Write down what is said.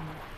Mm-hmm.